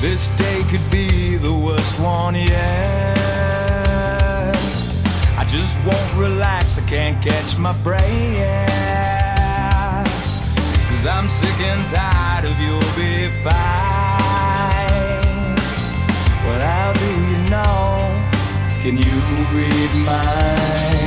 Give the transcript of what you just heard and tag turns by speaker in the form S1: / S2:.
S1: This day could be the worst one yet. I just won't relax, I can't catch my breath. Cause I'm sick and tired of you'll be fine. Well, how do you know? Can you read mine?